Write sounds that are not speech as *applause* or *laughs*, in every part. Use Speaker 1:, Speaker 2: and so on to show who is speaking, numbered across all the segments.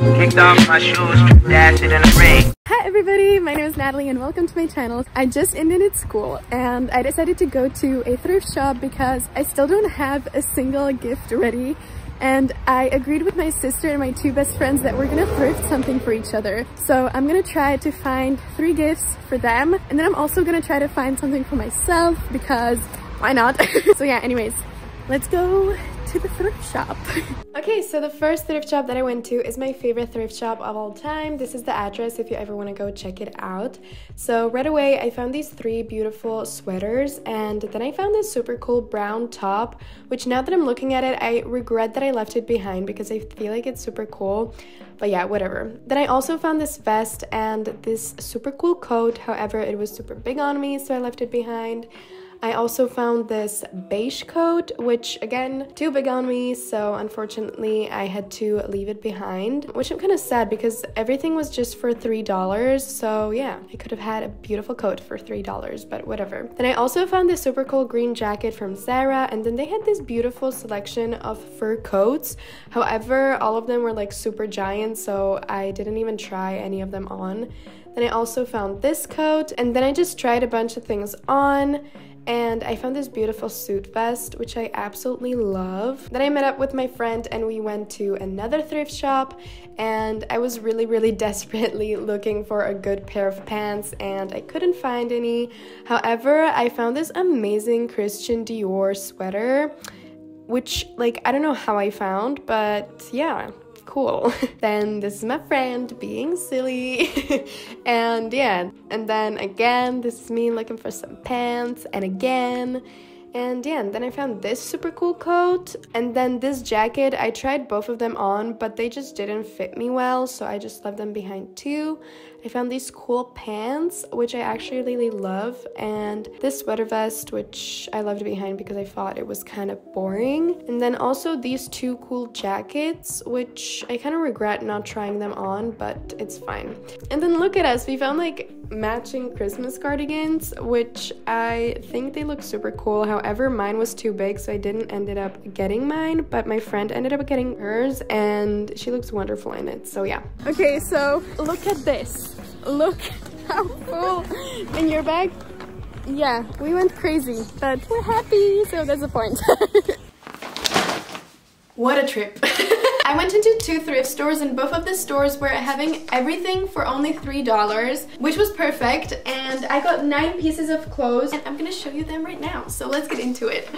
Speaker 1: Kicked off my shoes, dashed in the rain.
Speaker 2: Hi everybody, my name is Natalie and welcome to my channel. I just ended school and I decided to go to a thrift shop because I still don't have a single gift ready and I agreed with my sister and my two best friends that we're gonna thrift something for each other. So I'm gonna try to find three gifts for them and then I'm also gonna try to find something for myself because why not? *laughs* so yeah, anyways, let's go to the thrift shop. *laughs* okay, so the first thrift shop that I went to is my favorite thrift shop of all time. This is the address if you ever want to go check it out. So right away, I found these three beautiful sweaters and then I found this super cool brown top, which now that I'm looking at it, I regret that I left it behind because I feel like it's super cool. But yeah, whatever. Then I also found this vest and this super cool coat. However, it was super big on me, so I left it behind. I also found this beige coat, which again, too big on me, so unfortunately I had to leave it behind, which I'm kind of sad because everything was just for $3, so yeah, I could have had a beautiful coat for $3, but whatever. Then I also found this super cool green jacket from Zara, and then they had this beautiful selection of fur coats. However, all of them were like super giant, so I didn't even try any of them on. Then I also found this coat, and then I just tried a bunch of things on and I found this beautiful suit vest, which I absolutely love. Then I met up with my friend and we went to another thrift shop and I was really, really *laughs* desperately looking for a good pair of pants and I couldn't find any. However, I found this amazing Christian Dior sweater, which like, I don't know how I found, but yeah, cool. *laughs* then this is my friend being silly. *laughs* and yeah, and then again, this is me looking for some pants, and again. And yeah, and then I found this super cool coat and then this jacket. I tried both of them on, but they just didn't fit me well, so I just left them behind too. I found these cool pants, which I actually really love, and this sweater vest, which I left behind because I thought it was kind of boring. And then also these two cool jackets, which I kind of regret not trying them on, but it's fine. And then look at us, we found like matching Christmas cardigans, which I think they look super cool. However, mine was too big, so I didn't ended up getting mine, but my friend ended up getting hers and she looks wonderful in it. So yeah. Okay, so look at this. Look how full in your bag. Yeah, we went crazy, but we're happy, so that's the point. *laughs* what a trip. *laughs* I went into two thrift stores and both of the stores were having everything for only $3, which was perfect. And I got nine pieces of clothes and I'm gonna show you them right now. So let's get into it.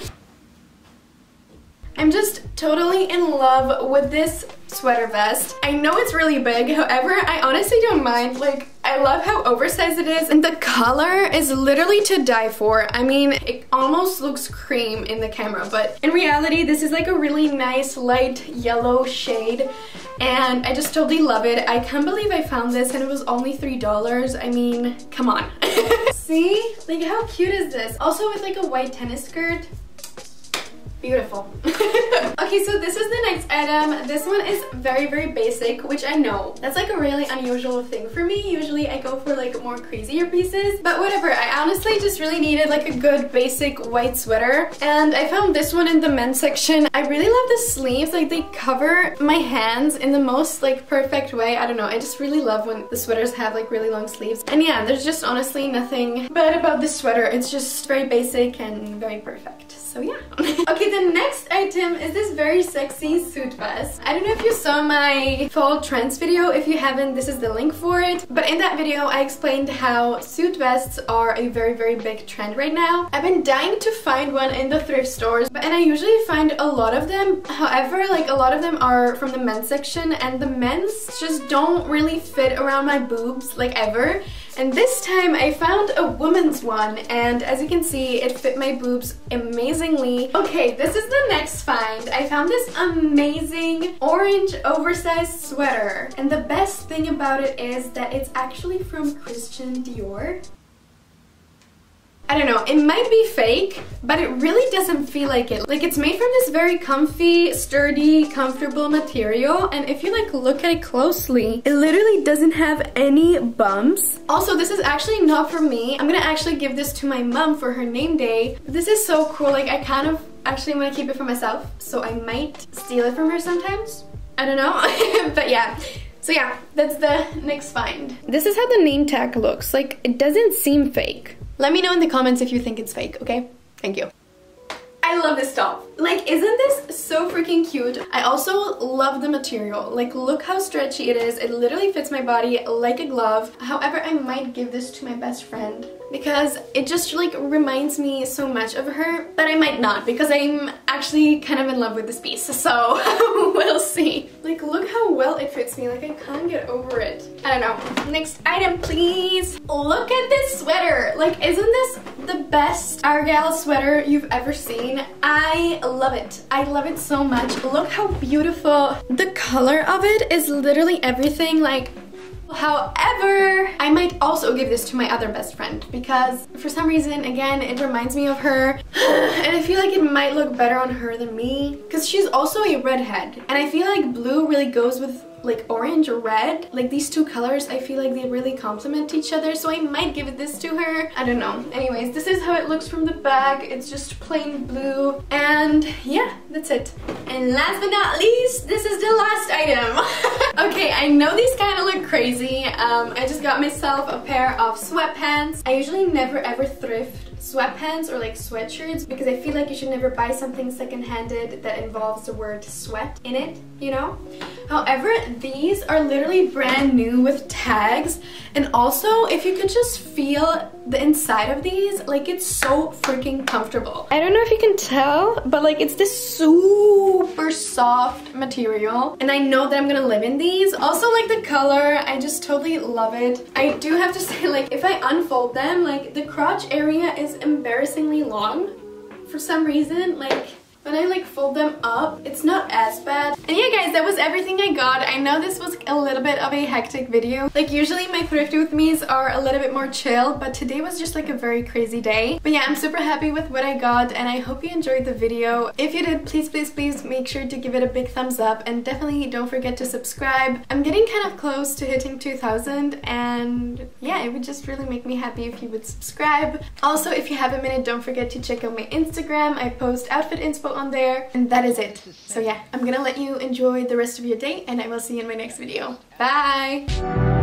Speaker 2: I'm just totally in love with this sweater vest. I know it's really big, however, I honestly don't mind. Like, I love how oversized it is, and the color is literally to die for. I mean, it almost looks cream in the camera, but in reality, this is like a really nice light yellow shade, and I just totally love it. I can't believe I found this and it was only $3. I mean, come on. *laughs* See? Like, how cute is this? Also with like a white tennis skirt. Beautiful. *laughs* okay, so this is the next item. This one is very, very basic, which I know. That's like a really unusual thing for me. Usually I go for like more crazier pieces, but whatever. I honestly just really needed like a good basic white sweater. And I found this one in the men's section. I really love the sleeves. Like they cover my hands in the most like perfect way. I don't know. I just really love when the sweaters have like really long sleeves. And yeah, there's just honestly nothing bad about this sweater. It's just very basic and very perfect so yeah. *laughs* okay, the next item is this very sexy suit vest. I don't know if you saw my fall trends video. If you haven't, this is the link for it. But in that video, I explained how suit vests are a very, very big trend right now. I've been dying to find one in the thrift stores, but, and I usually find a lot of them. However, like a lot of them are from the men's section and the men's just don't really fit around my boobs like ever. And this time I found a woman's one and as you can see it fit my boobs amazingly. Okay, this is the next find. I found this amazing orange oversized sweater and the best thing about it is that it's actually from Christian Dior. I don't know, it might be fake, but it really doesn't feel like it. Like it's made from this very comfy, sturdy, comfortable material and if you like look at it closely, it literally doesn't have any bumps. Also, this is actually not for me. I'm gonna actually give this to my mom for her name day. This is so cool, like I kind of actually want to keep it for myself, so I might steal it from her sometimes. I don't know, *laughs* but yeah. So yeah, that's the next find. This is how the name tag looks. Like, it doesn't seem fake. Let me know in the comments if you think it's fake, okay? Thank you. I love this top. Like, isn't this so freaking cute? I also love the material. Like, look how stretchy it is. It literally fits my body like a glove. However, I might give this to my best friend because it just like reminds me so much of her, but I might not because I'm actually kind of in love with this piece. *laughs* So *laughs* we'll see. Like, look how well it fits me. Like, I can't get over it. I don't know. Next item, please. Look at this sweater. Like, isn't this best Argyle sweater you've ever seen? I love it. I love it so much. Look how beautiful. The color of it is literally everything. Like, However, I might also give this to my other best friend because for some reason, again, it reminds me of her *sighs* and I feel like it might look better on her than me because she's also a redhead and I feel like blue really goes with like orange or red like these two colors I feel like they really complement each other so I might give this to her. I don't know. Anyways this is how it looks from the back. It's just plain blue. And yeah that's it. And last but not least this is the last item. *laughs* Okay I know these kind of look crazy. Um, I just got myself a pair of sweatpants. I usually never ever thrift sweatpants or like sweatshirts because I feel like you should never buy something second-handed that involves the word sweat in it, you know? However, these are literally brand new with tags and also if you could just feel the inside of these, like it's so freaking comfortable. I don't know if you can tell, but like it's this super soft material and I know that I'm gonna live in these. Also like the color, I just totally love it. I do have to *laughs* say like if I unfold them, like the crotch area is embarrassingly long for some reason. Like when I like fold them up, it's not as bad. And yeah guys, that was everything I got. I know this was a little bit of a hectic video. Like usually my thrifty with me's are a little bit more chill, but today was just like a very crazy day. But yeah, I'm super happy with what I got and I hope you enjoyed the video. If you did, please, please, please make sure to give it a big thumbs up and definitely don't forget to subscribe. I'm getting kind of close to hitting 2000 and yeah, it would just really make me happy if you would subscribe. Also, if you have a minute, don't forget to check out my Instagram. I post outfit inspo on there. And that is it. So yeah, I'm gonna let you enjoy the rest of your day and I will see you in my next video. Bye!